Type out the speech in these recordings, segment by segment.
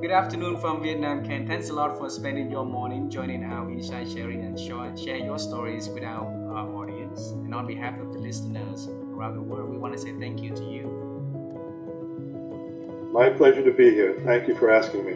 Good afternoon from Vietnam, Ken. Thanks a lot for spending your morning joining our Insight Sharing and share your stories with our, our audience. And on behalf of the listeners around the world, we want to say thank you to you. My pleasure to be here. Thank you for asking me.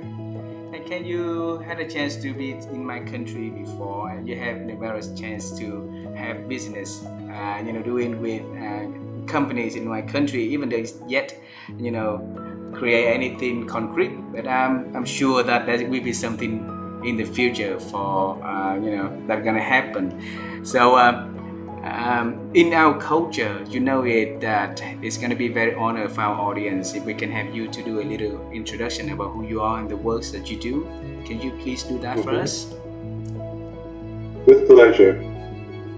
And Ken you had a chance to be in my country before, and you have the various chance to have business, uh, you know, doing with uh, companies in my country, even though it's yet, you know, create anything concrete, but I'm, I'm sure that there will be something in the future for uh, you know that's gonna happen. So um, um, in our culture, you know it that it's gonna be very honor for our audience if we can have you to do a little introduction about who you are and the works that you do. Can you please do that mm-hmm. for us? With pleasure.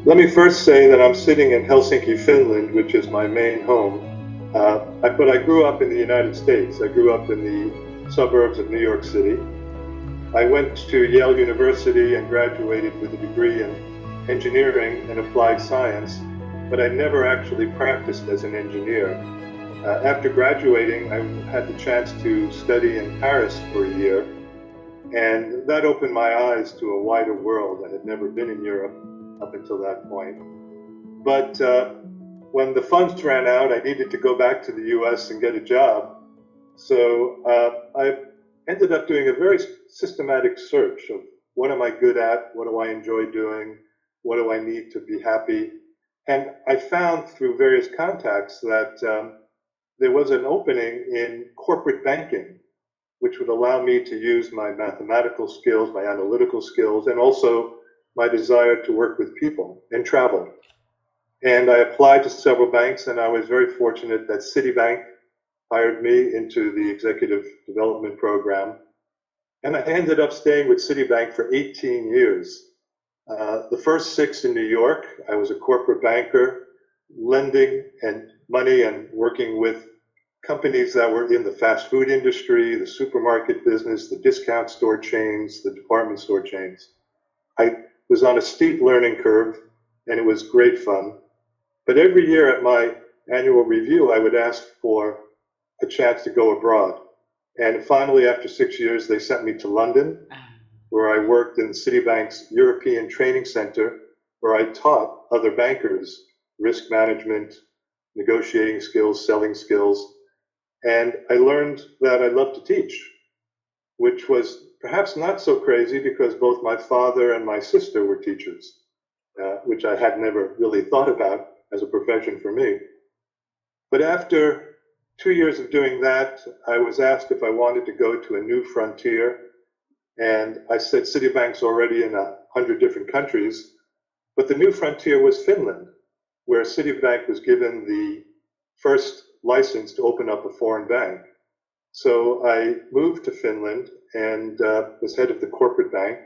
Let me first say that I'm sitting in Helsinki, Finland, which is my main home uh, but I grew up in the United States. I grew up in the suburbs of New York City. I went to Yale University and graduated with a degree in engineering and applied science, but I never actually practiced as an engineer. Uh, after graduating, I had the chance to study in Paris for a year, and that opened my eyes to a wider world. I had never been in Europe up until that point. But uh, when the funds ran out, I needed to go back to the US and get a job. So uh, I ended up doing a very systematic search of what am I good at? What do I enjoy doing? What do I need to be happy? And I found through various contacts that um, there was an opening in corporate banking, which would allow me to use my mathematical skills, my analytical skills, and also my desire to work with people and travel. And I applied to several banks, and I was very fortunate that Citibank hired me into the executive development program. And I ended up staying with Citibank for 18 years. Uh, the first six in New York, I was a corporate banker, lending and money and working with companies that were in the fast food industry, the supermarket business, the discount store chains, the department store chains. I was on a steep learning curve, and it was great fun. But every year at my annual review, I would ask for a chance to go abroad. And finally, after six years, they sent me to London, where I worked in Citibank's European Training Center, where I taught other bankers risk management, negotiating skills, selling skills. And I learned that I love to teach, which was perhaps not so crazy because both my father and my sister were teachers, uh, which I had never really thought about as a profession for me. But after two years of doing that, I was asked if I wanted to go to a new frontier. And I said Citibank's already in a hundred different countries. But the new frontier was Finland, where Citibank was given the first license to open up a foreign bank. So I moved to Finland and uh, was head of the corporate bank.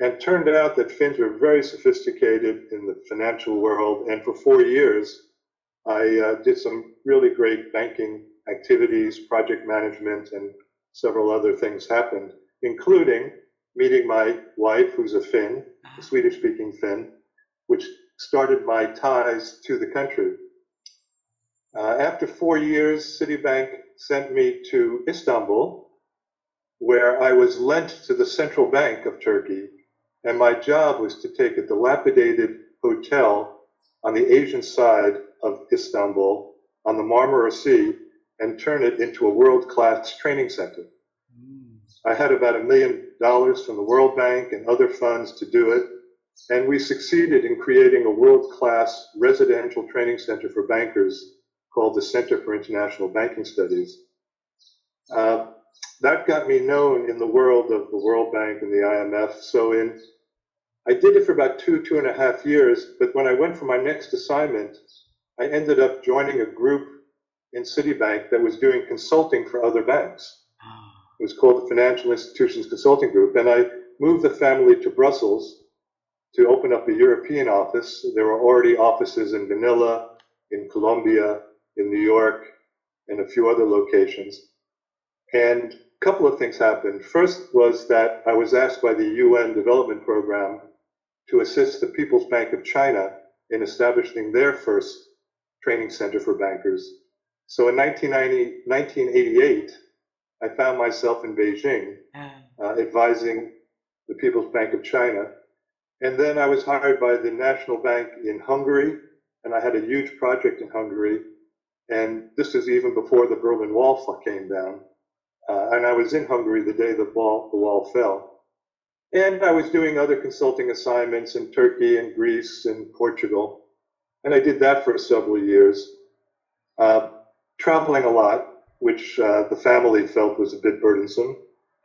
And turned out that Finns were very sophisticated in the financial world. And for four years, I uh, did some really great banking activities, project management, and several other things happened, including meeting my wife, who's a Finn, a Swedish speaking Finn, which started my ties to the country. Uh, after four years, Citibank sent me to Istanbul, where I was lent to the central bank of Turkey and my job was to take a dilapidated hotel on the Asian side of Istanbul on the Marmara Sea and turn it into a world class training center. I had about a million dollars from the World Bank and other funds to do it, and we succeeded in creating a world class residential training center for bankers called the Center for International Banking Studies. Uh, that got me known in the world of the World Bank and the IMF. So in I did it for about two, two and a half years, but when I went for my next assignment, I ended up joining a group in Citibank that was doing consulting for other banks. It was called the Financial Institutions Consulting Group, and I moved the family to Brussels to open up a European office. There were already offices in Manila, in Colombia, in New York, and a few other locations. And a couple of things happened. First was that I was asked by the UN Development Program to assist the People's Bank of China in establishing their first training center for bankers. So in 1988, I found myself in Beijing ah. uh, advising the People's Bank of China. And then I was hired by the National Bank in Hungary, and I had a huge project in Hungary. And this is even before the Berlin Wall came down. Uh, and I was in Hungary the day the wall, the wall fell. And I was doing other consulting assignments in Turkey and Greece and Portugal. And I did that for several years, uh, traveling a lot, which uh, the family felt was a bit burdensome.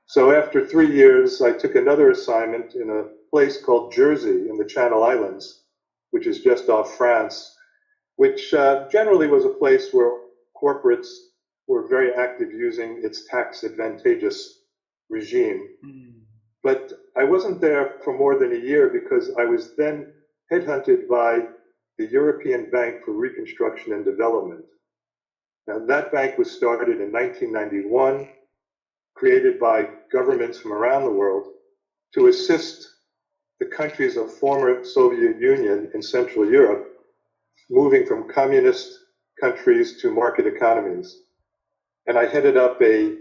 So after three years, I took another assignment in a place called Jersey in the Channel Islands, which is just off France, which uh, generally was a place where corporates were very active using its tax advantageous regime. Mm. But I wasn't there for more than a year because I was then headhunted by the European Bank for Reconstruction and Development. Now, that bank was started in 1991, created by governments from around the world to assist the countries of former Soviet Union in Central Europe moving from communist countries to market economies. And I headed up a,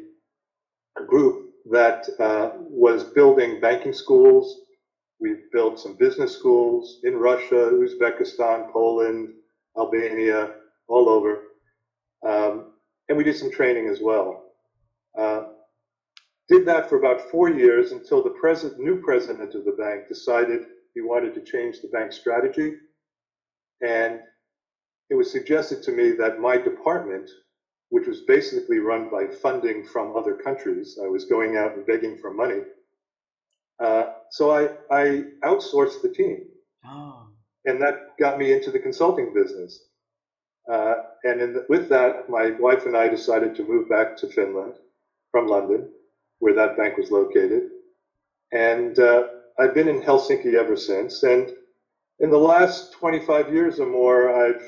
a group that uh, was building banking schools. We've built some business schools in Russia, Uzbekistan, Poland, Albania, all over. Um, and we did some training as well. Uh, did that for about four years until the president, new president of the bank decided he wanted to change the bank strategy. And it was suggested to me that my department which was basically run by funding from other countries. I was going out and begging for money. Uh, so I, I outsourced the team. Oh. And that got me into the consulting business. Uh, and the, with that, my wife and I decided to move back to Finland from London, where that bank was located. And uh, I've been in Helsinki ever since. And in the last 25 years or more, I've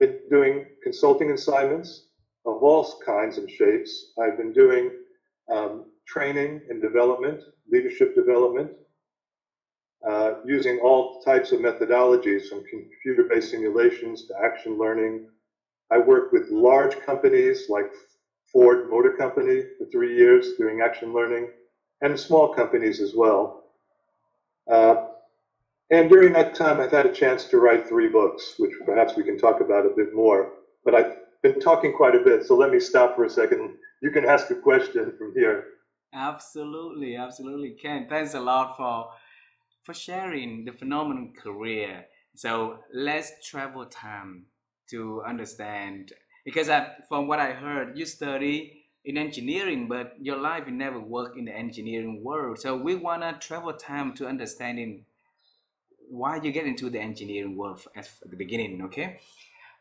been doing consulting assignments of all kinds and shapes. I've been doing um, training and development, leadership development, uh, using all types of methodologies from computer-based simulations to action learning. I work with large companies like Ford Motor Company for three years doing action learning, and small companies as well. Uh, and during that time, I've had a chance to write three books, which perhaps we can talk about a bit more. But I been talking quite a bit, so let me stop for a second. You can ask a question from here. Absolutely, absolutely, Ken. Thanks a lot for for sharing the phenomenal career. So let's travel time to understand because I, from what I heard, you study in engineering, but your life you never work in the engineering world. So we wanna travel time to understanding why you get into the engineering world at the beginning. Okay.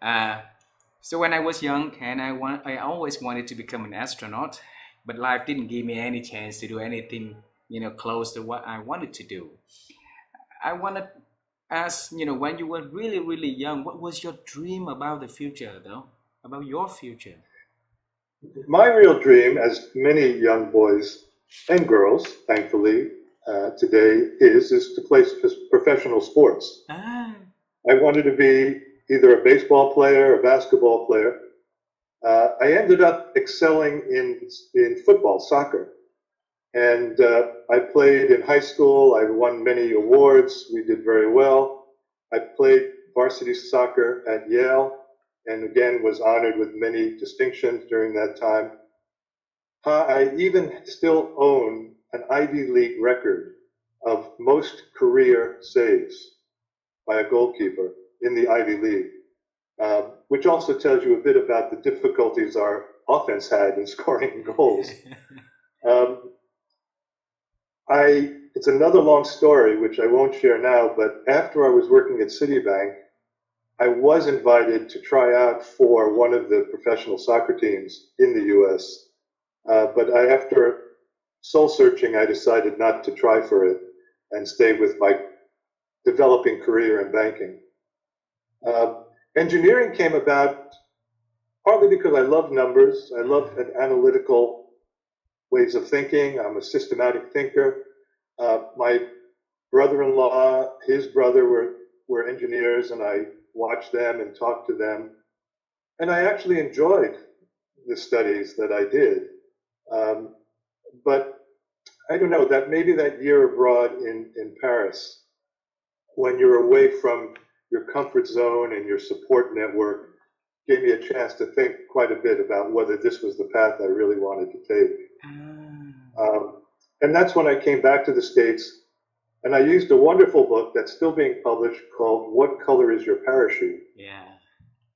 Uh, so when I was young, and I want, I always wanted to become an astronaut, but life didn't give me any chance to do anything, you know, close to what I wanted to do. I want to ask, you know, when you were really, really young, what was your dream about the future, though? About your future? My real dream, as many young boys and girls, thankfully, uh, today is, is to play professional sports. Ah. I wanted to be either a baseball player or a basketball player. Uh, I ended up excelling in, in football, soccer. And uh, I played in high school. I won many awards. We did very well. I played varsity soccer at Yale and again was honored with many distinctions during that time. Uh, I even still own an Ivy League record of most career saves by a goalkeeper in the Ivy League, um, which also tells you a bit about the difficulties our offense had in scoring goals. um, I it's another long story which I won't share now, but after I was working at Citibank, I was invited to try out for one of the professional soccer teams in the U.S. Uh, but I, after soul searching, I decided not to try for it and stay with my developing career in banking. Uh, engineering came about partly because I love numbers. I love analytical ways of thinking. I'm a systematic thinker. Uh, my brother-in-law, his brother were, were engineers, and I watched them and talked to them. And I actually enjoyed the studies that I did. Um, but I don't know that maybe that year abroad in, in Paris, when you're away from your comfort zone and your support network, gave me a chance to think quite a bit about whether this was the path I really wanted to take. Ah. Um, and that's when I came back to the States and I used a wonderful book that's still being published called What Color is Your Parachute? Yeah.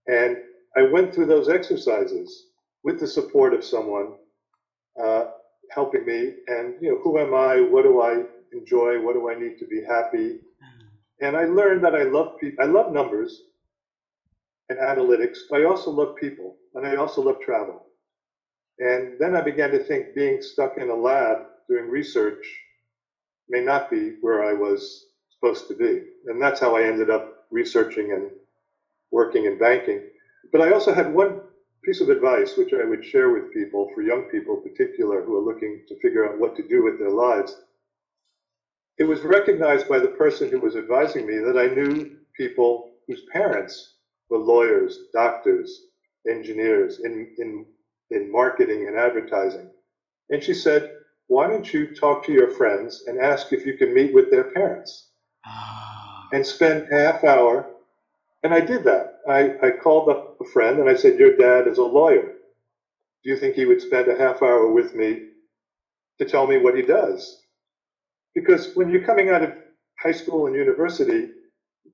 And I went through those exercises with the support of someone uh, helping me. And, you know, who am I? What do I enjoy? What do I need to be happy? And I learned that I love people. I love numbers and analytics. but I also love people, and I also love travel. And then I began to think being stuck in a lab doing research may not be where I was supposed to be. And that's how I ended up researching and working in banking. But I also had one piece of advice which I would share with people, for young people in particular, who are looking to figure out what to do with their lives. It was recognized by the person who was advising me that I knew people whose parents were lawyers, doctors, engineers in, in, in marketing and advertising. And she said, why don't you talk to your friends and ask if you can meet with their parents Ah. and spend a half hour? And I did that. I, I called up a friend and I said, Your dad is a lawyer. Do you think he would spend a half hour with me to tell me what he does? Because when you're coming out of high school and university,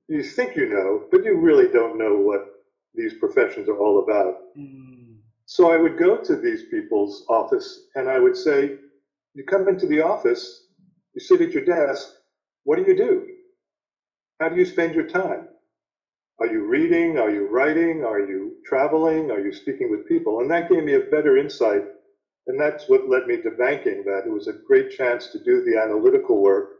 you think you know, but you really don't know what these professions are all about. Mm. So I would go to these people's office and I would say, You come into the office, you sit at your desk, what do you do? How do you spend your time? Are you reading? Are you writing? Are you traveling? Are you speaking with people? And that gave me a better insight. And that's what led me to banking, that it was a great chance to do the analytical work,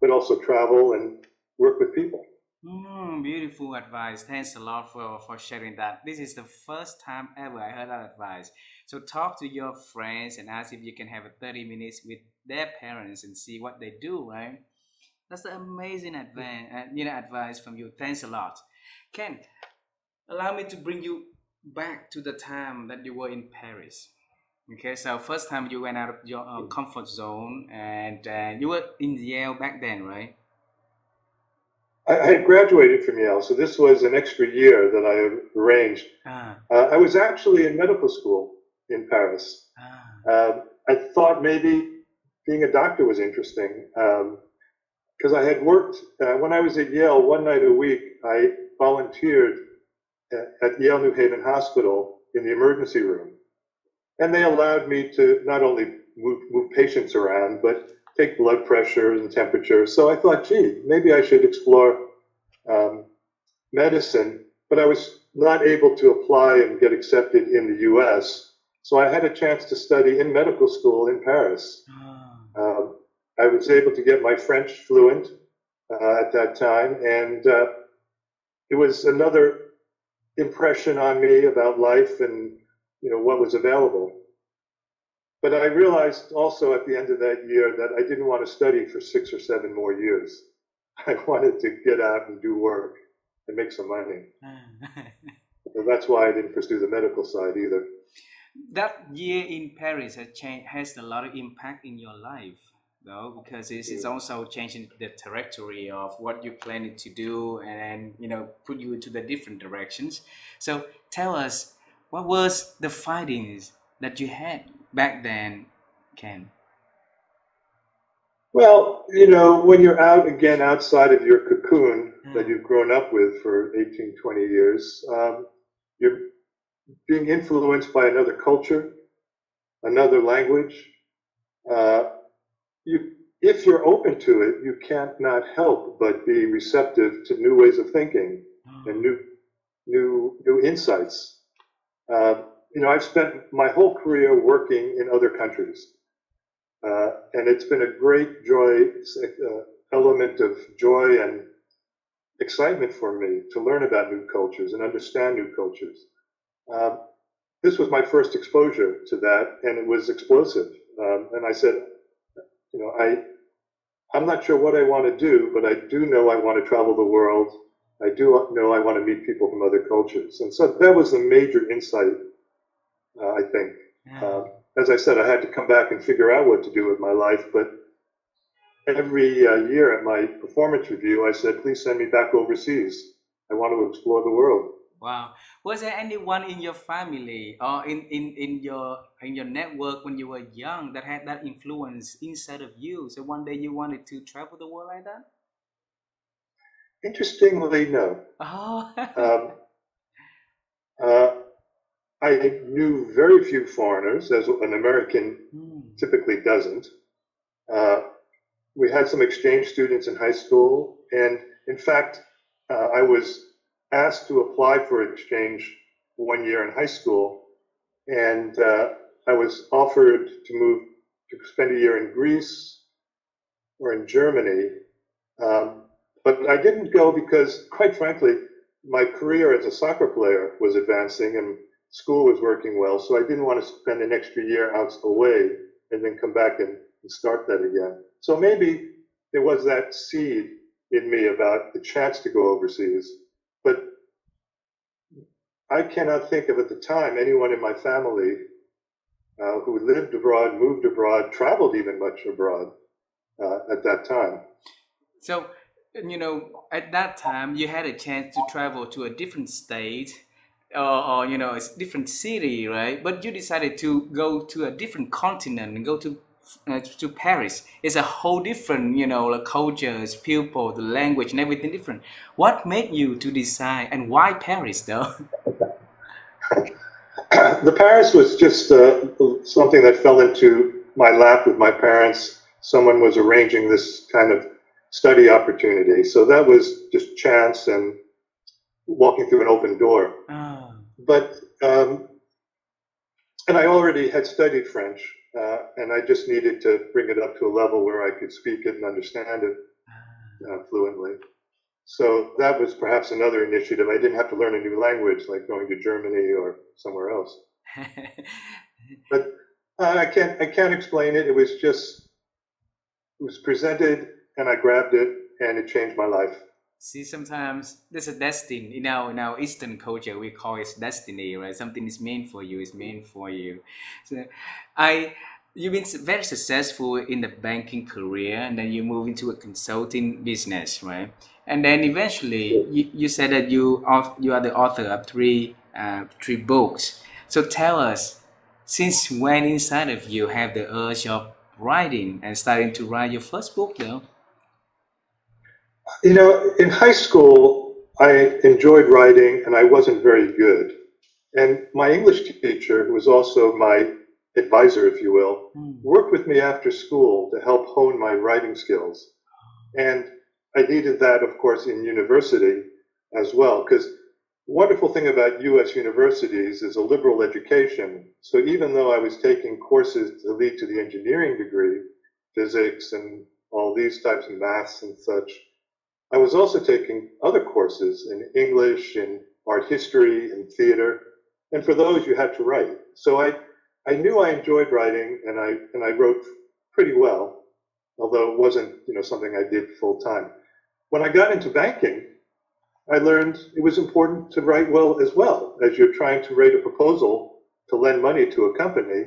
but also travel and work with people. Mm, beautiful advice. Thanks a lot for, for sharing that. This is the first time ever I heard that advice. So talk to your friends and ask if you can have a 30 minutes with their parents and see what they do, right? That's the amazing advice, uh, you know, advice from you. Thanks a lot. Ken, allow me to bring you back to the time that you were in Paris. Okay, so first time you went out of your uh, comfort zone and uh, you were in Yale back then, right? I, I had graduated from Yale, so this was an extra year that I arranged. Ah, Uh, I was actually in medical school in Paris. ah, Um, I thought maybe being a doctor was interesting because I had worked uh, when I was at Yale one night a week. I volunteered at, at Yale New Haven Hospital in the emergency room, and they allowed me to not only move, move patients around but take blood pressure and temperature. So I thought, gee, maybe I should explore um, medicine, but I was not able to apply and get accepted in the U.S. So I had a chance to study in medical school in Paris. ah. Um, I was able to get my French fluent uh, at that time, and uh, it was another impression on me about life and you know what was available. But I realized also at the end of that year that I didn't want to study for six or seven more years. I wanted to get out and do work and make some money. Hmm. And that's why I didn't pursue the medical side either. that year in Paris has changed, has a lot of impact in your life, though, because it's, it's also changing the trajectory of what you're planning to do, and you know, put you into the different directions. So tell us, what was the findings that you had back then, Ken? Well, you know, when you're out again outside of your cocoon that Mm. you've grown up with for 18, 20 years, um, you're being influenced by another culture, another language. Uh, you, if you're open to it, you can't not help but be receptive to new ways of thinking and new, new, new insights. Uh, you know, I've spent my whole career working in other countries. Uh, and it's been a great joy, uh, element of joy and excitement for me to learn about new cultures and understand new cultures. Um, this was my first exposure to that, and it was explosive. Um, and I said, you know, I, I'm not sure what I want to do, but I do know I want to travel the world. I do know I want to meet people from other cultures. And so that was the major insight, uh, I think. Yeah. Um, as I said, I had to come back and figure out what to do with my life. But every uh, year at my performance review, I said, please send me back overseas. I want to explore the world. Wow. Was there anyone in your family or in, in, in your in your network when you were young that had that influence inside of you? So one day you wanted to travel the world like that? Interestingly, no. Oh. um, uh, I knew very few foreigners, as an American Hmm. typically doesn't. Uh, we had some exchange students in high school, and in fact, uh, I was asked to apply for exchange one year in high school, and uh, I was offered to move to spend a year in Greece or in Germany. Um, but I didn't go because, quite frankly, my career as a soccer player was advancing and school was working well, so I didn't want to spend an extra year out away and then come back and, and start that again. So maybe there was that seed in me about the chance to go overseas, but I cannot think of at the time anyone in my family uh, who lived abroad, moved abroad, traveled even much abroad uh, at that time. So, you know, at that time, you had a chance to travel to a different state or, or, you know, a different city, right? But you decided to go to a different continent and go to uh, to Paris. It's a whole different, you know, the cultures, people, the language, and everything different. What made you to decide, and why Paris, though? the Paris was just uh, something that fell into my lap with my parents. Someone was arranging this kind of study opportunity. So that was just chance and walking through an open door. Ah, But, um, and I already had studied French, uh, and I just needed to bring it up to a level where I could speak it and understand it uh, fluently. So that was perhaps another initiative. I didn't have to learn a new language like going to Germany or somewhere else. But uh, I can't I can't explain it. It was just it was presented and I grabbed it and it changed my life. See, sometimes there's a destiny in our in our Eastern culture. We call it destiny, right? Something is meant for you. Is meant for you. So, I you've been very successful in the banking career, and then you move into a consulting business, right? And then eventually, you, you said that you you are the author of three uh, three books. So tell us, since when inside of you have the urge of writing and starting to write your first book, though? You know, in high school, I enjoyed writing and I wasn't very good. And my English teacher, who was also my advisor, if you will, Hmm. worked with me after school to help hone my writing skills. And I needed that, of course, in university as well, because wonderful thing about U.S. universities is a liberal education. So even though I was taking courses to lead to the engineering degree, physics and all these types of maths and such, I was also taking other courses in English, in art history, in theater, and for those you had to write. So I, I knew I enjoyed writing, and I and I wrote pretty well, although it wasn't you know something I did full time. When I got into banking, I learned it was important to write well as well. As you're trying to write a proposal to lend money to a company,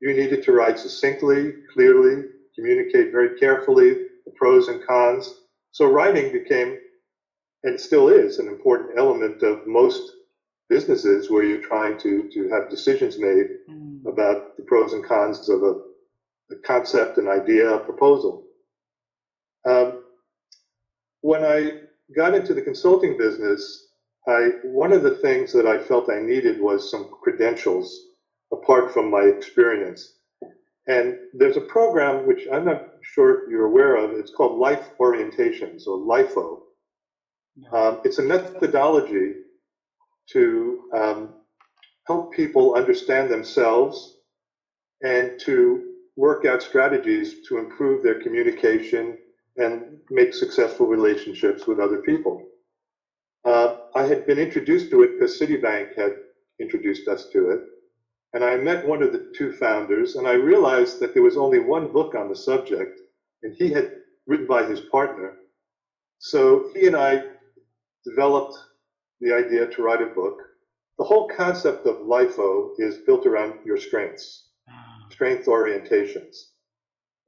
you needed to write succinctly, clearly, communicate very carefully the pros and cons. So writing became, and still is, an important element of most businesses where you're trying to, to have decisions made Hmm. about the pros and cons of a, a concept, an idea, a proposal. Um, when I got into the consulting business, I one of the things that I felt I needed was some credentials apart from my experience. And there's a program which I'm not sure you're aware of. It's called Life Orientations or LIFO. Um, it's a methodology to um, help people understand themselves and to work out strategies to improve their communication and make successful relationships with other people. Uh, I had been introduced to it because Citibank had introduced us to it. And I met one of the two founders, and I realized that there was only one book on the subject, and he had written by his partner. So he and I developed the idea to write a book. The whole concept of LIFO is built around your strengths. Ah, strength orientations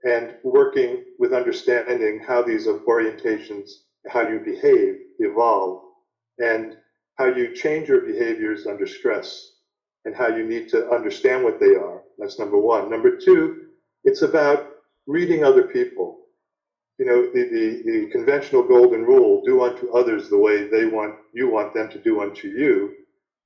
and working with understanding how these orientations, how you behave, evolve, and how you change your behaviors under stress and how you need to understand what they are. That's number one. Number two, it's about reading other people. You know, the, the, the conventional golden rule, do unto others the way they want you want them to do unto you.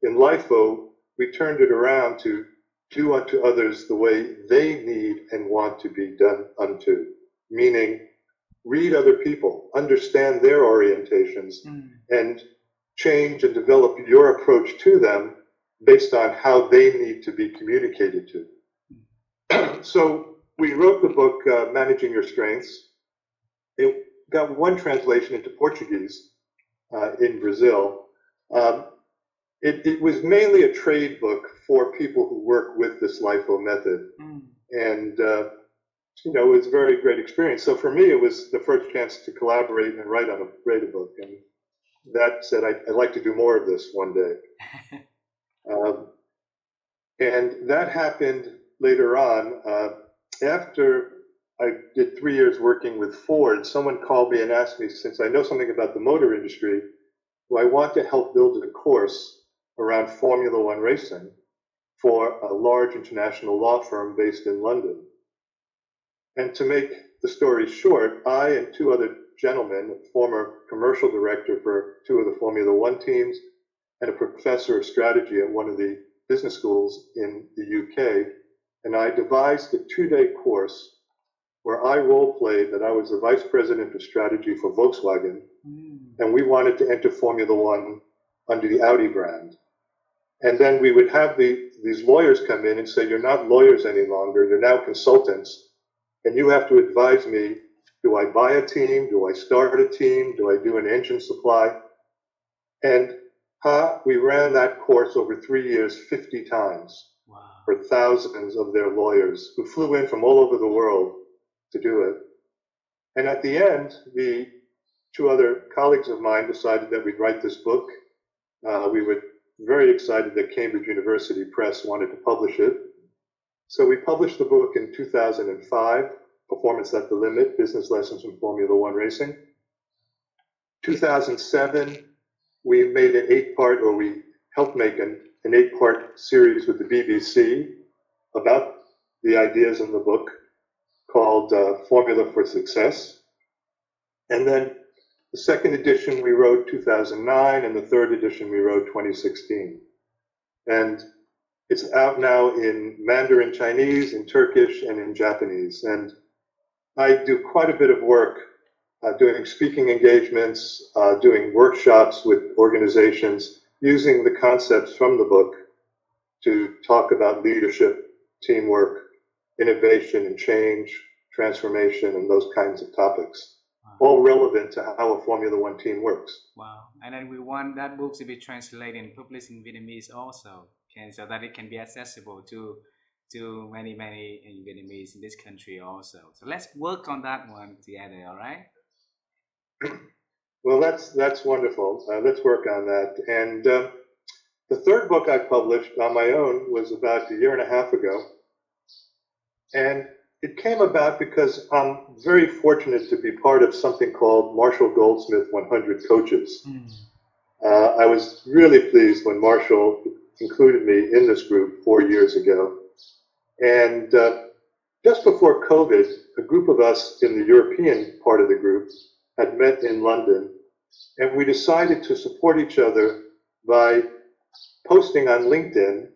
In LIFO, we turned it around to do unto others the way they need and want to be done unto, meaning read other people, understand their orientations, mm. and change and develop your approach to them based on how they need to be communicated to. so we wrote the book, uh, Managing Your Strengths. It got one translation into Portuguese uh, in Brazil. Um, it, it, was mainly a trade book for people who work with this LIFO method. Mm. And, uh, you know, it was a very great experience. So for me, it was the first chance to collaborate and write on a, write a book. And that said, I, would like to do more of this one day. um, and that happened later on. Uh, after I did three years working with Ford, someone called me and asked me, since I know something about the motor industry, do I want to help build a course around Formula One racing for a large international law firm based in London. And to make the story short, I and two other gentlemen, former commercial director for two of the Formula One teams and a professor of strategy at one of the business schools in the UK, and I devised a two day course where I role played that I was the vice president of strategy for Volkswagen, mm. and we wanted to enter Formula One under the Audi brand. And then we would have the, these lawyers come in and say, You're not lawyers any longer, you're now consultants. And you have to advise me do I buy a team? Do I start a team? Do I do an engine supply? And ha, we ran that course over three years 50 times wow. for thousands of their lawyers who flew in from all over the world to do it. And at the end, the two other colleagues of mine decided that we'd write this book. Uh, we were very excited that Cambridge University Press wanted to publish it. So we published the book in 2005, Performance at the Limit, Business Lessons from Formula One Racing. 2007, we made an eight-part, or we helped make an, an eight-part series with the BBC about the ideas in the book called uh, Formula for Success. And then the second edition we wrote 2009, and the third edition we wrote 2016. And it's out now in Mandarin Chinese, in Turkish, and in Japanese. And I do quite a bit of work uh, doing speaking engagements, uh, doing workshops with organizations, using the concepts from the book to talk about leadership, teamwork, innovation and change, transformation, and those kinds of topics all relevant to how a Formula One team works. Wow. And then we want that book to be translated and published in Vietnamese also, so that it can be accessible to to many, many Vietnamese in this country also. So let's work on that one together, all right? Well, that's that's wonderful. Uh, let's work on that. And uh, the third book I published on my own was about a year and a half ago, and it came about because I'm very fortunate to be part of something called Marshall Goldsmith 100 Coaches. Mm. Uh, I was really pleased when Marshall included me in this group four years ago. And uh, just before COVID, a group of us in the European part of the group had met in London, and we decided to support each other by posting on LinkedIn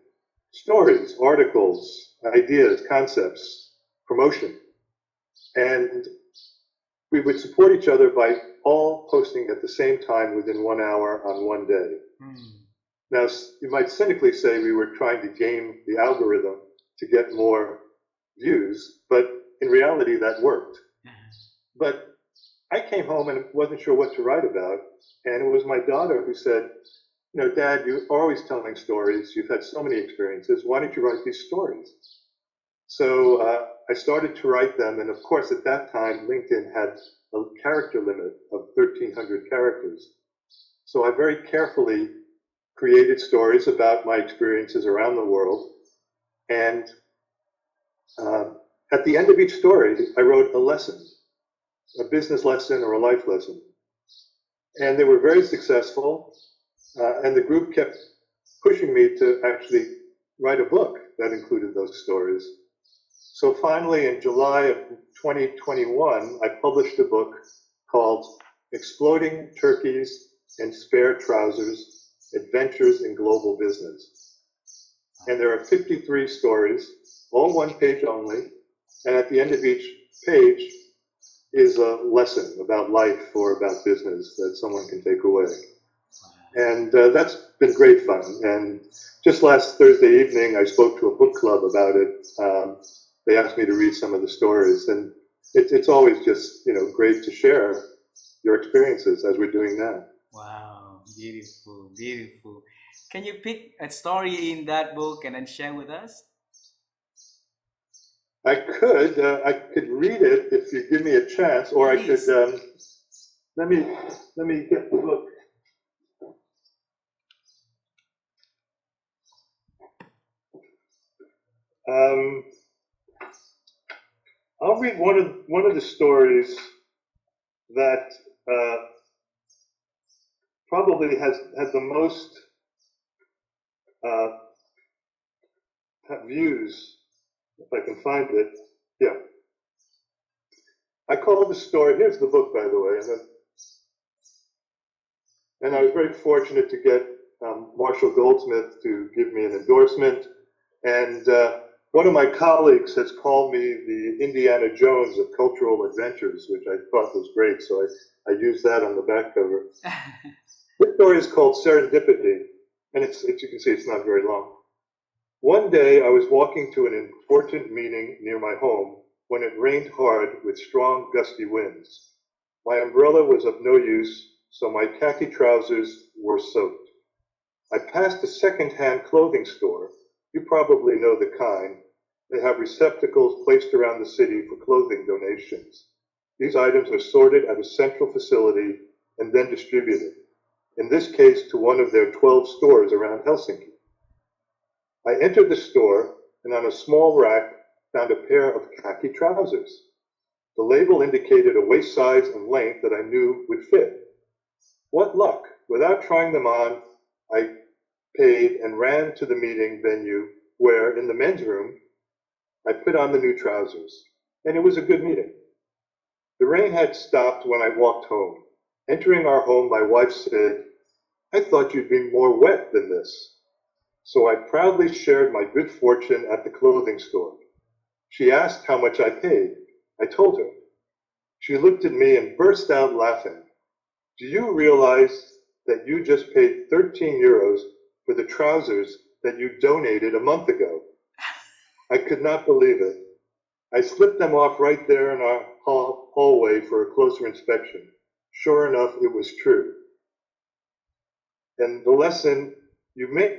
stories, articles, ideas, concepts promotion. And we would support each other by all posting at the same time within one hour on one day. Mm. Now, you might cynically say we were trying to game the algorithm to get more views, but in reality, that worked. Mm-hmm. But I came home and wasn't sure what to write about. And it was my daughter who said, You know, Dad, you're always telling stories. You've had so many experiences. Why don't you write these stories? So uh, I started to write them, and of course, at that time, LinkedIn had a character limit of 1,300 characters. So I very carefully created stories about my experiences around the world, and Uh, at the end of each story, I wrote a lesson, a business lesson or a life lesson. And they were very successful. Uh, and the group kept pushing me to actually write a book that included those stories. So finally, in July of 2021, I published a book called Exploding Turkeys and Spare Trousers Adventures in Global Business. And there are 53 stories, all one page only. And at the end of each page is a lesson about life or about business that someone can take away. And uh, that's been great fun. And just last Thursday evening, I spoke to a book club about it. Um, they asked me to read some of the stories, and it, it's always just you know great to share your experiences as we're doing now. Wow, beautiful, beautiful. Can you pick a story in that book and then share with us? I could. Uh, I could read it if you give me a chance, or. I could. Um, let me let me get the book. Um, I'll read one of one of the stories that uh, probably has had the most uh, views, if I can find it. Yeah. I call the story. Here's the book, by the way, and, and I was very fortunate to get um, Marshall Goldsmith to give me an endorsement, and uh, one of my colleagues has called me the Indiana Jones of cultural adventures, which I thought was great. So I, I used that on the back cover. this story is called Serendipity, and it's, as you can see, it's not very long. One day I was walking to an important meeting near my home when it rained hard with strong gusty winds. My umbrella was of no use, so my khaki trousers were soaked. I passed a second-hand clothing store you probably know the kind. They have receptacles placed around the city for clothing donations. These items are sorted at a central facility and then distributed, in this case to one of their 12 stores around Helsinki. I entered the store and on a small rack found a pair of khaki trousers. The label indicated a waist size and length that I knew would fit. What luck! Without trying them on, I paid, and ran to the meeting venue where, in the men's room, I put on the new trousers. And it was a good meeting. The rain had stopped when I walked home. Entering our home, my wife said, I thought you'd be more wet than this. So I proudly shared my good fortune at the clothing store. She asked how much I paid. I told her. She looked at me and burst out laughing. Do you realize that you just paid 13 euros for the trousers that you donated a month ago. I could not believe it. I slipped them off right there in our hall- hallway for a closer inspection. Sure enough, it was true. And the lesson you make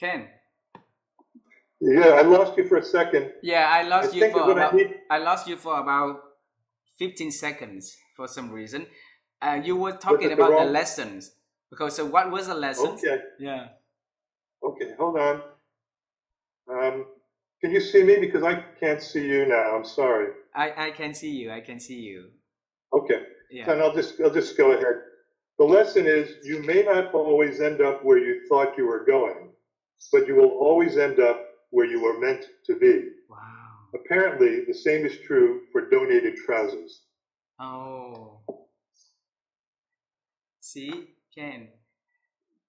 Ken. Yeah, I lost you for a second. Yeah, I lost I you for about. I, need... I, lost you for about fifteen seconds for some reason. Uh, you were talking about the, wrong... the lessons because so what was the lesson? Okay. Yeah. Okay, hold on. Um, can you see me because I can't see you now? I'm sorry. I I can see you. I can see you. Okay. Yeah. And I'll just I'll just go ahead. The lesson is you may not always end up where you thought you were going, but you will always end up where you were meant to be. Wow. Apparently, the same is true for donated trousers. Oh. See, Ken.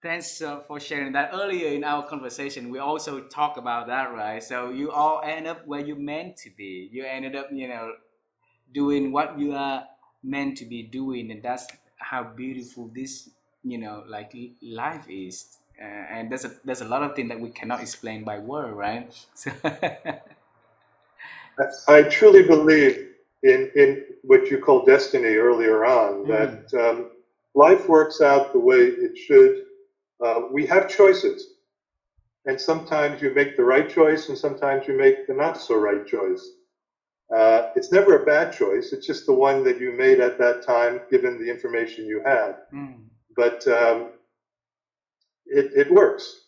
Thanks uh, for sharing that. Earlier in our conversation, we also talked about that, right? So you all end up where you meant to be. You ended up, you know, doing what you are meant to be doing, and that's how beautiful this you know like life is uh, and there's a there's a lot of things that we cannot explain by word right so i truly believe in in what you call destiny earlier on mm. that um, life works out the way it should uh, we have choices and sometimes you make the right choice, and sometimes you make the not so right choice. Uh, it's never a bad choice. It's just the one that you made at that time, given the information you had. Mm. But um, it, it works.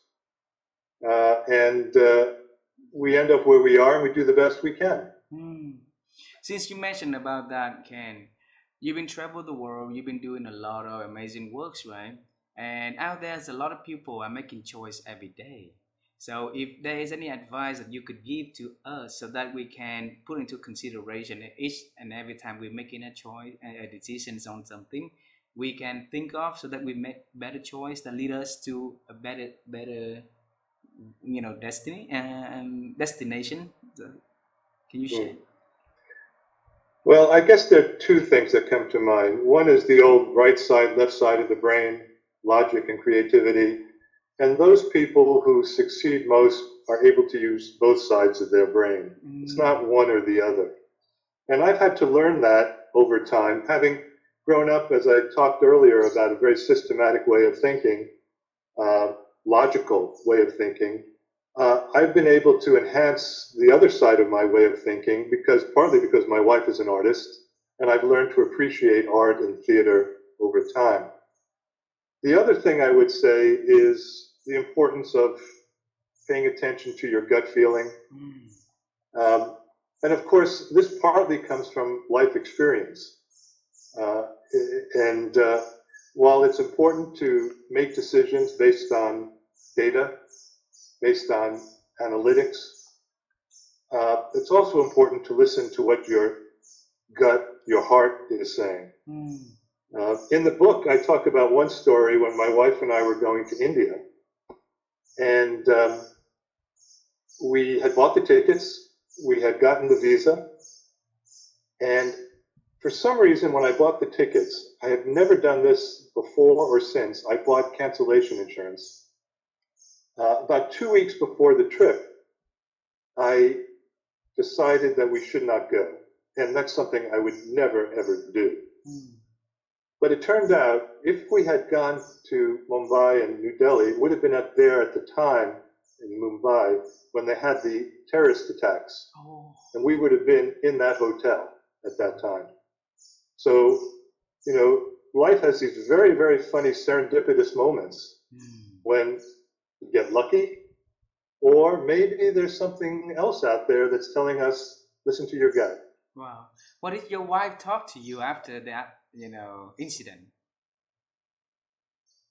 Uh, and uh, we end up where we are and we do the best we can. Mm. Since you mentioned about that, Ken, you've been traveling the world, you've been doing a lot of amazing works, right? And out there's a lot of people are making choice every day. So if there is any advice that you could give to us so that we can put into consideration each and every time we're making a choice, a decisions on something, we can think of so that we make better choice that lead us to a better better you know destiny and destination. Can you share? Well i guess there are two things that come to mind. One is the old right side left side of the brain logic and creativity. And those people who succeed most are able to use both sides of their brain. Mm. it's not one or the other. And i've had to learn that over time having grown up, as I talked earlier, about a very systematic way of thinking, uh, logical way of thinking, uh, I've been able to enhance the other side of my way of thinking because partly because my wife is an artist and I've learned to appreciate art and theater over time. The other thing I would say is the importance of paying attention to your gut feeling. Mm. Um, and of course, this partly comes from life experience. Uh, and uh, while it's important to make decisions based on data, based on analytics, uh, it's also important to listen to what your gut, your heart is saying. Mm. Uh, in the book, I talk about one story when my wife and I were going to India. And um, we had bought the tickets, we had gotten the visa, and for some reason, when I bought the tickets, I have never done this before or since. I bought cancellation insurance. Uh, about two weeks before the trip, I decided that we should not go. And that's something I would never, ever do. Mm. But it turned out if we had gone to Mumbai and New Delhi, it would have been up there at the time in Mumbai when they had the terrorist attacks. Oh. And we would have been in that hotel at that time. So, you know, life has these very, very funny serendipitous moments mm. when you get lucky, or maybe there's something else out there that's telling us, listen to your gut. Wow. What did your wife talk to you after that, you know, incident?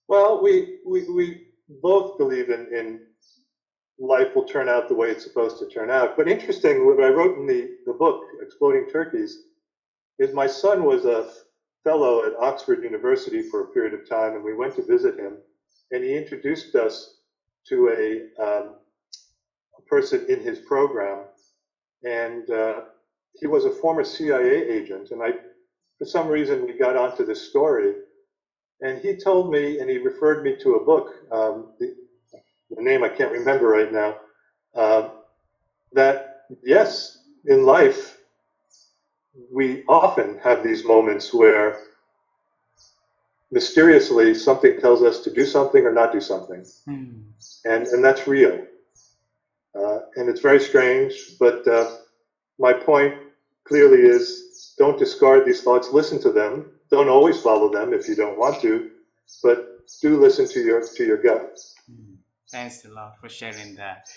Well, we, we, we both believe in, in life will turn out the way it's supposed to turn out. But interesting, what I wrote in the, the book, Exploding Turkeys, is my son was a fellow at Oxford University for a period of time, and we went to visit him, and he introduced us to a, um, a person in his program, and uh, he was a former CIA agent, and I, for some reason, we got onto this story, and he told me, and he referred me to a book, um, the, the, name I can't remember right now, uh, that yes, in life we often have these moments where mysteriously something tells us to do something or not do something. Mm. And, and that's real. Uh, and it's very strange, but uh, my point clearly is don't discard these thoughts, listen to them. Don't always follow them if you don't want to, but do listen to your to your gut. Mm. Thanks a lot for sharing that.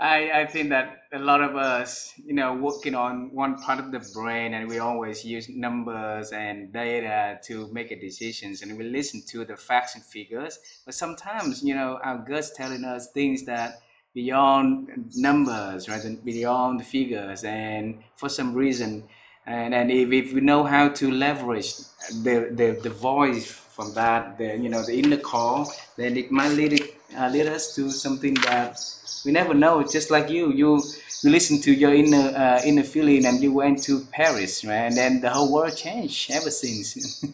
I, I think that a lot of us, you know, working on one part of the brain and we always use numbers and data to make a decisions and we listen to the facts and figures. But sometimes, you know, our guts telling us things that beyond numbers, right, beyond the figures. And for some reason, and, and if, if we know how to leverage the, the, the voice from that, the, you know, the inner call, then it might lead, it, uh, lead us to something that we never know. Just like you, you you listen to your inner uh, inner feeling, and you went to Paris, right? And then the whole world changed ever since.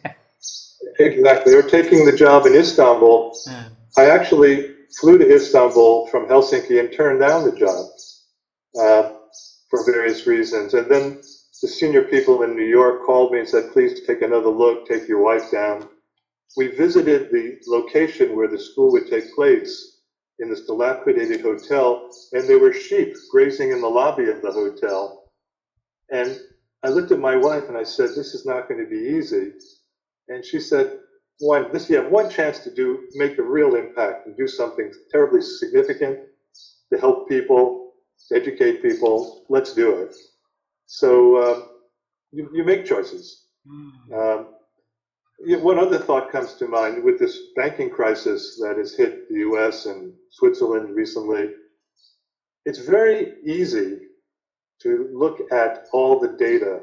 exactly. They're taking the job in Istanbul. Yeah. I actually flew to Istanbul from Helsinki and turned down the job uh, for various reasons. And then the senior people in New York called me and said, please take another look, take your wife down. We visited the location where the school would take place in this dilapidated hotel, and there were sheep grazing in the lobby of the hotel. And I looked at my wife and I said, This is not going to be easy. And she said, one, this you have one chance to do make a real impact and do something terribly significant to help people, educate people. Let's do it. So uh, you, you make choices. Mm. Um, one other thought comes to mind with this banking crisis that has hit the US and Switzerland recently. It's very easy to look at all the data,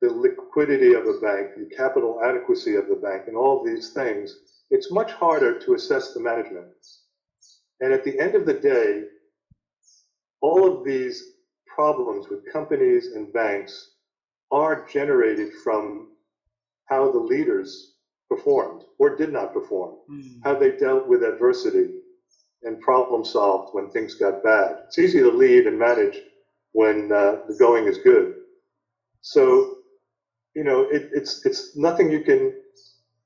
the liquidity of a bank, the capital adequacy of the bank, and all these things. It's much harder to assess the management. And at the end of the day, all of these problems with companies and banks are generated from how the leaders performed or did not perform, mm. how they dealt with adversity and problem solved when things got bad. It's easy to lead and manage when uh, the going is good. So, you know, it, it's it's nothing you can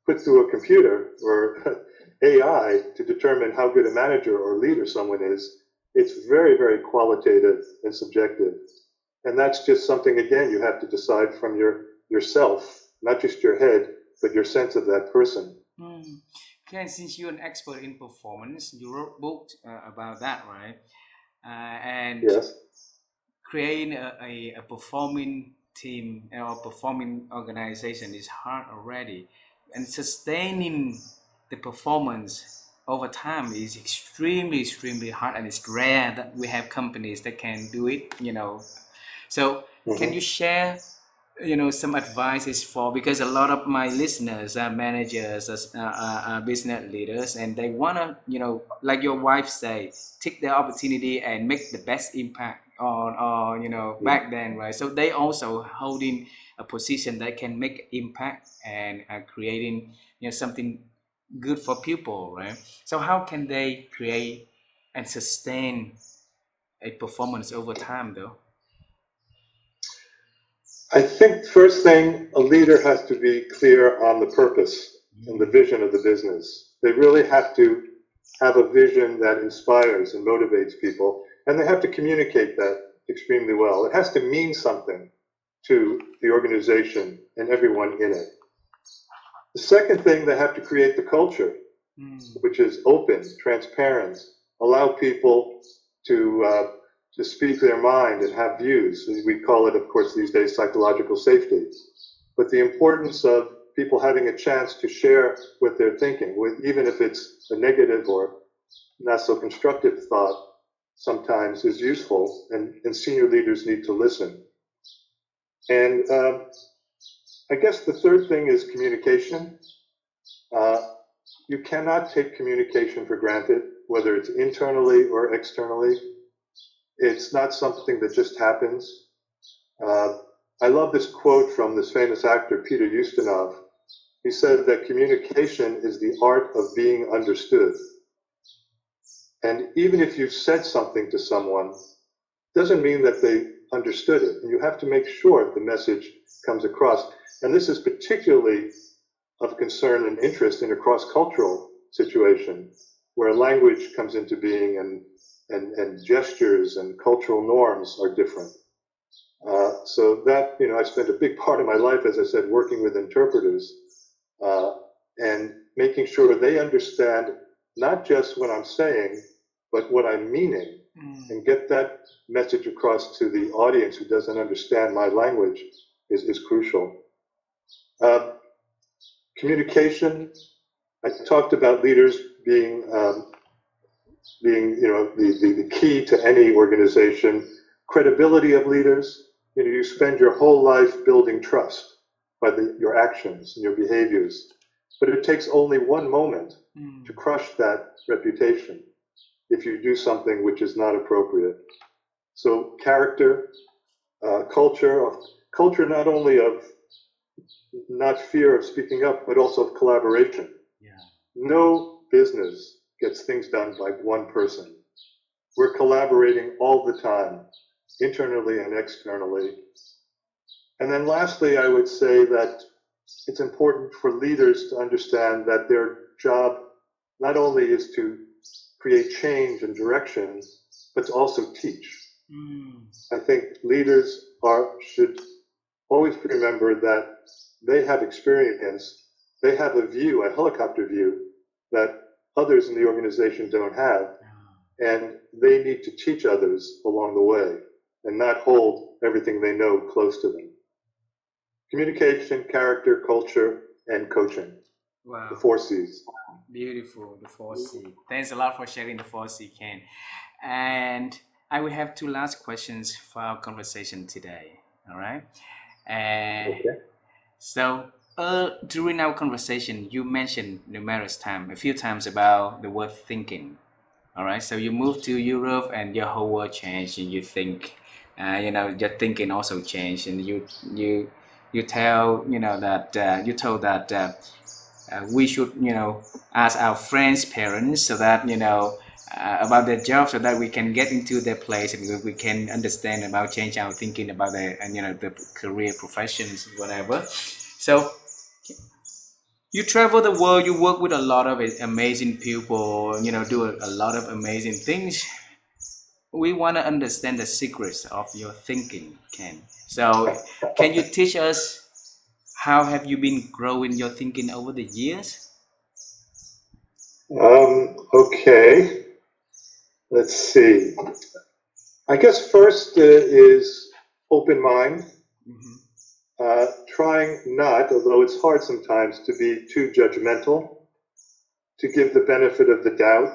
put through a computer or AI to determine how good a manager or leader someone is. It's very, very qualitative and subjective. And that's just something, again, you have to decide from your yourself not just your head, but your sense of that person. Mm. Okay, since you're an expert in performance, you wrote books uh, about that, right? Uh, and yes. creating a, a, a, performing team or performing organization is hard already, and sustaining the performance over time is extremely, extremely hard, and it's rare that we have companies that can do it. You know, so mm-hmm. can you share you know some advices for because a lot of my listeners are managers uh, uh, business leaders and they want to you know like your wife say take the opportunity and make the best impact on on you know back then right? So they also holding a position that can make impact and uh, creating you know something good for people right? So how can they create and sustain a performance over time though I think first thing, a leader has to be clear on the purpose and the vision of the business. They really have to have a vision that inspires and motivates people, and they have to communicate that extremely well. It has to mean something to the organization and everyone in it. The second thing, they have to create the culture, mm. which is open, transparent, allow people to uh, to speak their mind and have views. We call it, of course, these days psychological safety. But the importance of people having a chance to share what they're thinking, with, even if it's a negative or not so constructive thought, sometimes is useful, and, and senior leaders need to listen. And uh, I guess the third thing is communication. Uh, you cannot take communication for granted, whether it's internally or externally. It's not something that just happens. Uh, I love this quote from this famous actor, Peter Ustinov. He said that communication is the art of being understood. And even if you've said something to someone, doesn't mean that they understood it. And you have to make sure the message comes across. And this is particularly of concern and interest in a cross-cultural situation where language comes into being and and, and gestures and cultural norms are different. Uh, so that, you know, I spent a big part of my life, as I said, working with interpreters uh, and making sure they understand not just what I'm saying, but what I'm meaning mm. and get that message across to the audience who doesn't understand my language is, is crucial. Uh, communication, I talked about leaders being um, being you know the, the, the key to any organization. Credibility of leaders. You know, you spend your whole life building trust by the, your actions and your behaviors, but it takes only one moment mm. to crush that reputation if you do something which is not appropriate. So character, uh, culture, of culture not only of not fear of speaking up, but also of collaboration. Yeah. No business gets things done by one person. We're collaborating all the time, internally and externally. And then lastly, I would say that it's important for leaders to understand that their job not only is to create change and direction, but to also teach. Mm. I think leaders are should always remember that they have experience, they have a view, a helicopter view that others in the organization don't have, and they need to teach others along the way and not hold everything they know close to them. Communication, character, culture, and coaching. Wow. The four C's. Beautiful, the 4C. Thanks a lot for sharing the 4C, Ken. And I will have two last questions for our conversation today. All right. And Okay. so uh, during our conversation, you mentioned numerous times, a few times about the word thinking. All right. So you moved to Europe and your whole world changed, and you think, uh, you know, your thinking also changed, and you you you tell you know that uh, you told that uh, uh, we should you know ask our friends, parents, so that you know uh, about their job, so that we can get into their place and we, we can understand about change our thinking about the and you know the career professions, whatever. So you travel the world, you work with a lot of amazing people, you know, do a, a lot of amazing things. We want to understand the secrets of your thinking, Ken. So, can you teach us how have you been growing your thinking over the years? Um, okay. Let's see. I guess first uh, is open mind. Mhm. uh, trying not, although it's hard sometimes, to be too judgmental, to give the benefit of the doubt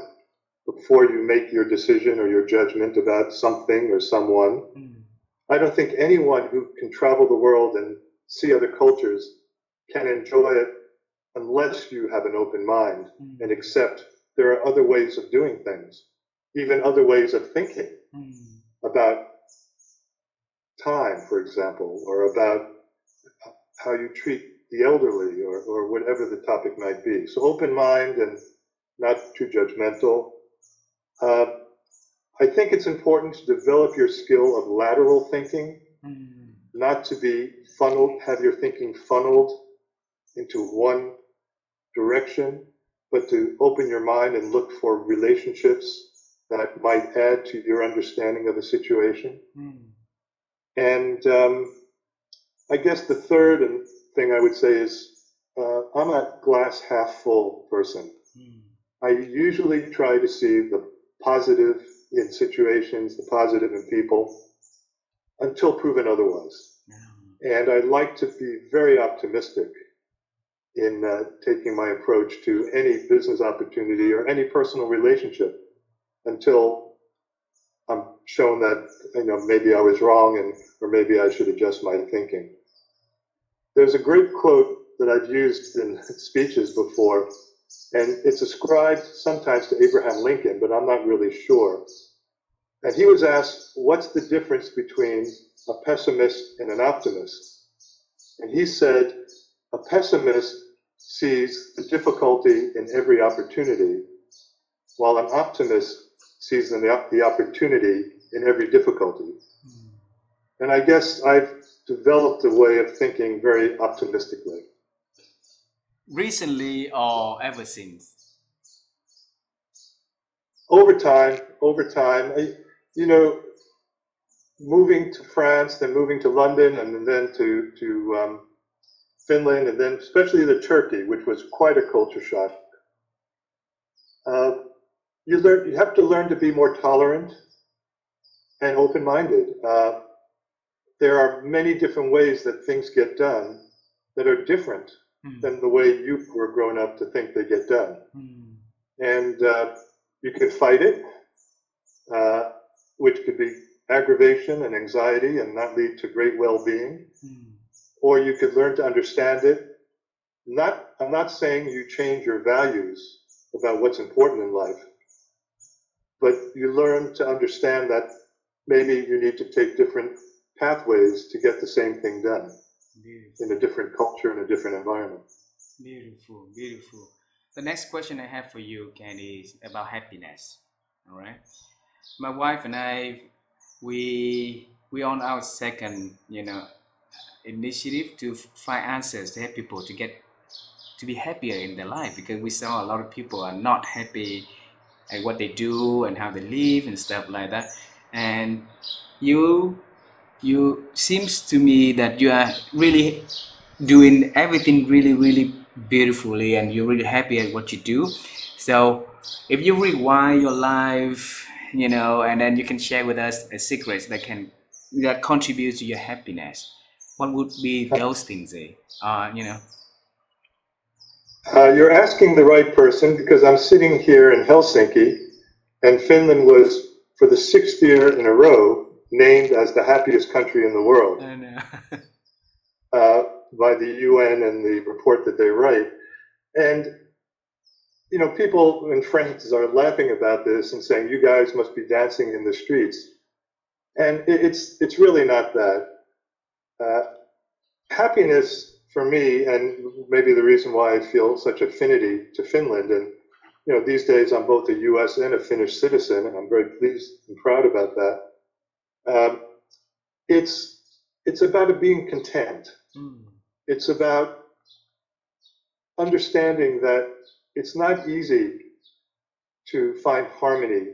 before you make your decision or your judgment about something or someone. Mm. I don't think anyone who can travel the world and see other cultures can enjoy it unless you have an open mind Mm. and accept there are other ways of doing things, even other ways of thinking Mm. about time, for example, or about how you treat the elderly or, or whatever the topic might be. So open mind and not too judgmental. Uh, I think it's important to develop your skill of lateral thinking, Mm. not to be funneled, have your thinking funneled into one direction, but to open your mind and look for relationships that might add to your understanding of a situation. Mm. And um, I guess the third and thing I would say is uh, I'm a glass half full person. Mm. I usually try to see the positive in situations, the positive in people, until proven otherwise. Yeah. And I like to be very optimistic in uh, taking my approach to any business opportunity or any personal relationship until I'm shown that you know maybe I was wrong and or maybe I should adjust my thinking. There's a great quote that I've used in speeches before, and it's ascribed sometimes to Abraham Lincoln, but I'm not really sure. And he was asked, "What's the difference between a pessimist and an optimist?" And he said, "A pessimist sees the difficulty in every opportunity, while an optimist sees the, opportunity in every difficulty. Mm. And I guess I've developed a way of thinking very optimistically. Recently or ever since? Over time, over time, I, you know, moving to France, then moving to London, and then to to um, Finland, and then especially to Turkey, which was quite a culture shock. Uh, you learn, you have to learn to be more tolerant and open-minded. Uh, there are many different ways that things get done that are different Mm. than the way you were grown up to think they get done. Mm. And uh, you can fight it, uh, which could be aggravation and anxiety and not lead to great well-being. Mm. Or you could learn to understand it. Not, I'm not saying you change your values about what's important in life, but you learn to understand that maybe you need to take different pathways to get the same thing done Beautiful. in a different culture and a different environment. Beautiful, beautiful. The next question I have for you, Ken, is about happiness. All right. My wife and I, we we on our second, you know, initiative to find answers to help people to get to be happier in their life because we saw a lot of people are not happy and what they do and how they live and stuff like that. And you you seems to me that you are really doing everything really really beautifully and you're really happy at what you do. So if you rewind your life, you know, and then you can share with us a secrets that can that contribute to your happiness. What would be those things? Eh? Uh, you know. Uh, you're asking the right person because I'm sitting here in Helsinki, and Finland was, for the sixth year in a row, named as the happiest country in the world uh, by the UN and the report that they write. And you know, people in France are laughing about this and saying, "You guys must be dancing in the streets," and it's it's really not that. Uh, happiness for me, and maybe the reason why I feel such affinity to Finland, and you know, these days I'm both a U.S. and a Finnish citizen, and I'm very pleased and proud about that. Um, it's it's about being content. Mm. It's about understanding that it's not easy to find harmony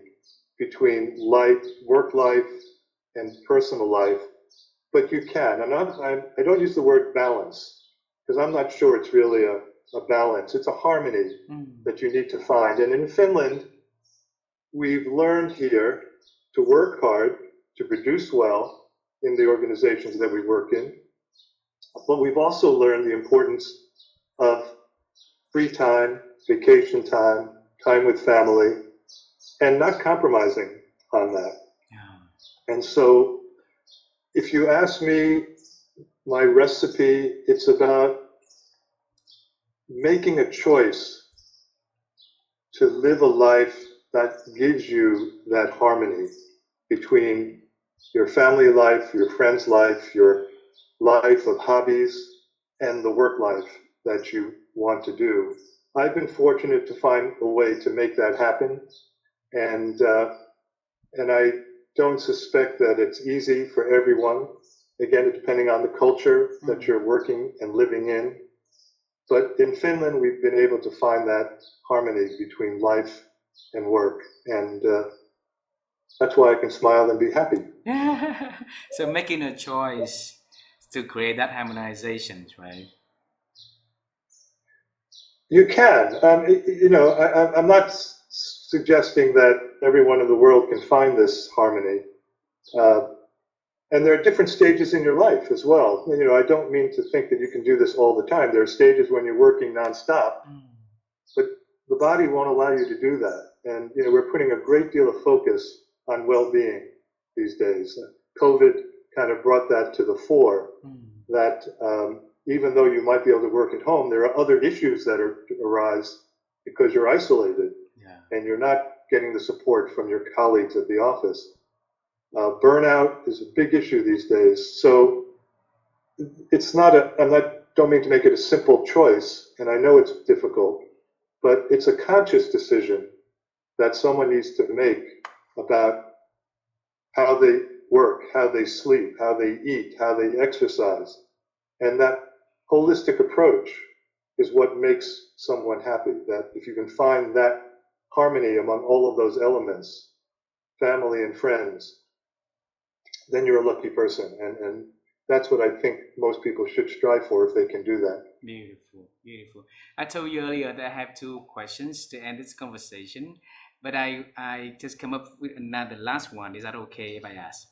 between life, work life, and personal life, but you can. And I'm, I'm, I do not use the word balance because I'm not sure it's really a, a balance. It's a harmony mm. that you need to find. And in Finland, we've learned here to work hard, to produce well in the organizations that we work in. But we've also learned the importance of free time, vacation time, time with family, and not compromising on that. Yeah. And so, if you ask me my recipe, it's about making a choice to live a life that gives you that harmony between your family life, your friend's life, your life of hobbies, and the work life that you want to do. I've been fortunate to find a way to make that happen, and uh, and I don't suspect that it's easy for everyone. Again, depending on the culture that mm-hmm. you're working and living in. But in Finland, we've been able to find that harmony between life and work, and uh, that's why I can smile and be happy. so making a choice to create that harmonization, right? You can. Um, you know, I, am not suggesting that everyone in the world can find this harmony. Uh, and there are different stages in your life as well. You know, I don't mean to think that you can do this all the time. There are stages when you're working nonstop, mm. but the body won't allow you to do that. And you know, we're putting a great deal of focus on well-being these days. COVID kind of brought that to the fore. Mm. That um, even though you might be able to work at home, there are other issues that are, arise because you're isolated yeah. and you're not getting the support from your colleagues at the office. Uh, burnout is a big issue these days. So it's not a, I'm not, don't mean to make it a simple choice, and I know it's difficult, but it's a conscious decision that someone needs to make about how they work, how they sleep, how they eat, how they exercise. And that holistic approach is what makes someone happy. That if you can find that harmony among all of those elements, family and friends, then you're a lucky person. And, and that's what I think most people should strive for if they can do that. Beautiful, beautiful. I told you earlier that I have two questions to end this conversation, but I, I just come up with another last one. Is that okay if I ask?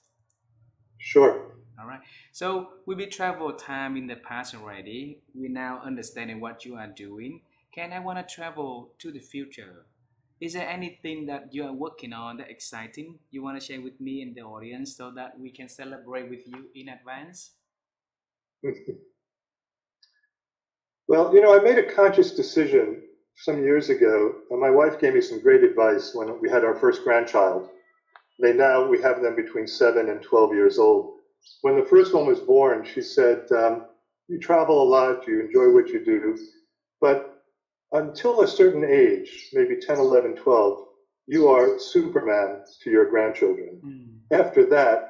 Sure. All right. So we be travel time in the past already. We now understanding what you are doing. Ken, I want to travel to the future? Is there anything that you are working on that exciting you want to share with me and the audience so that we can celebrate with you in advance? well, you know, I made a conscious decision some years ago, and my wife gave me some great advice when we had our first grandchild. They now we have them between seven and twelve years old when the first one was born, she said, um, You travel a lot, you enjoy what you do, but until a certain age, maybe 10, 11, 12, you are Superman to your grandchildren. Mm. After that,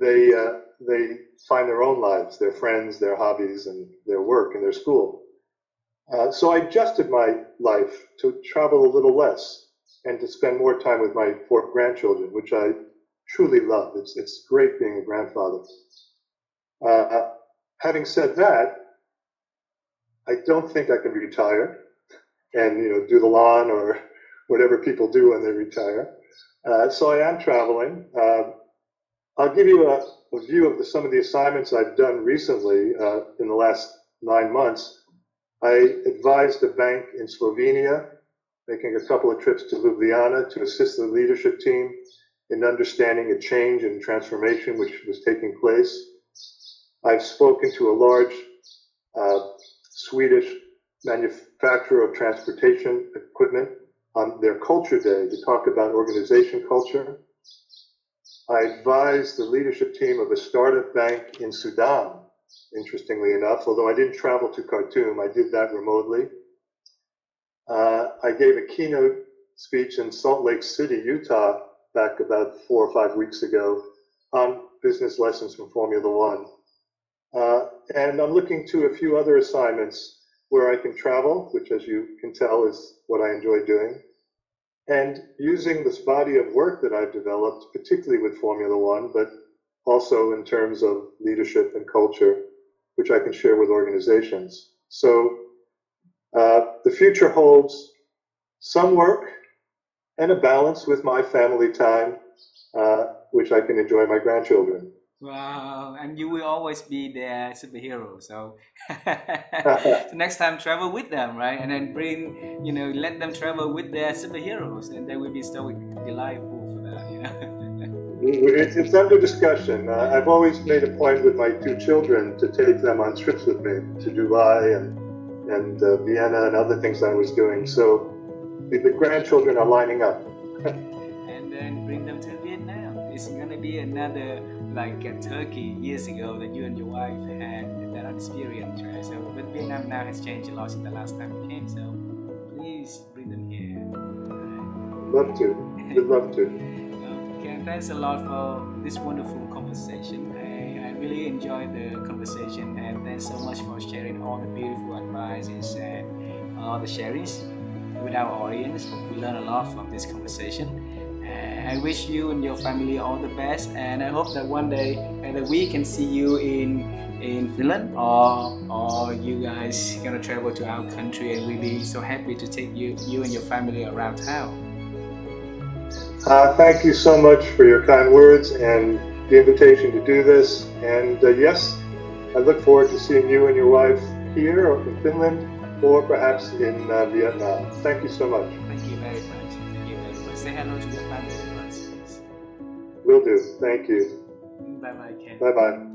they, uh, they find their own lives, their friends, their hobbies, and their work and their school. Uh, so I adjusted my life to travel a little less. and to spend more time with my four grandchildren, which I truly love. It's, it's great being a grandfather. Uh, having said that, I don't think I can retire and you know do the lawn or whatever people do when they retire. Uh, so I am traveling. Uh, I'll give you a, a view of the, some of the assignments I've done recently uh, in the last nine months. I advised a bank in Slovenia, making a couple of trips to Ljubljana to assist the leadership team in understanding a change and transformation which was taking place. I've spoken to a large uh, Swedish manufacturer of transportation equipment on their culture day to talk about organization culture. I advised the leadership team of a startup bank in Sudan, interestingly enough, although I didn't travel to Khartoum, I did that remotely. Uh, I gave a keynote speech in Salt Lake City, Utah, back about four or five weeks ago on business lessons from Formula One. Uh, and I'm looking to a few other assignments where I can travel, which, as you can tell, is what I enjoy doing, and using this body of work that I've developed, particularly with Formula One, but also in terms of leadership and culture, which I can share with organizations. So uh, the future holds some work and a balance with my family time, uh, which I can enjoy my grandchildren. Wow, and you will always be their superhero. So, so next time travel with them, right? And then bring, you know, let them travel with their superheroes, and they will be so delightful for that. You know. it's, it's under discussion. Uh, I've always made a point with my two children to take them on trips with me to Dubai and and uh, Vienna and other things I was doing. So the, the grandchildren are lining up. and then bring them to Vietnam. It's gonna be another like uh, Turkey years ago that you and your wife had that experience, right? So, but Vietnam now has changed a lot since the last time you came. So, please bring them here. Love to. Would love to. Thanks a lot for this wonderful conversation. I, I really enjoyed the conversation, and thanks so much for sharing all the beautiful advices and all the sharings with our audience. We learned a lot from this conversation. I wish you and your family all the best, and I hope that one day either we can see you in in Finland or or you guys gonna travel to our country, and we'll be so happy to take you you and your family around town. Uh, thank you so much for your kind words and the invitation to do this. And uh, yes, I look forward to seeing you and your wife here or in Finland or perhaps in uh, Vietnam. Thank you so much. Thank you very much. Thank you very much. Say hello to your family. Will do. Thank you. Bye bye, Ken. Bye bye.